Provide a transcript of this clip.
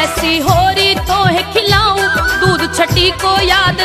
ऐसी होरी तो है खिलाऊं। दूध छटी को याद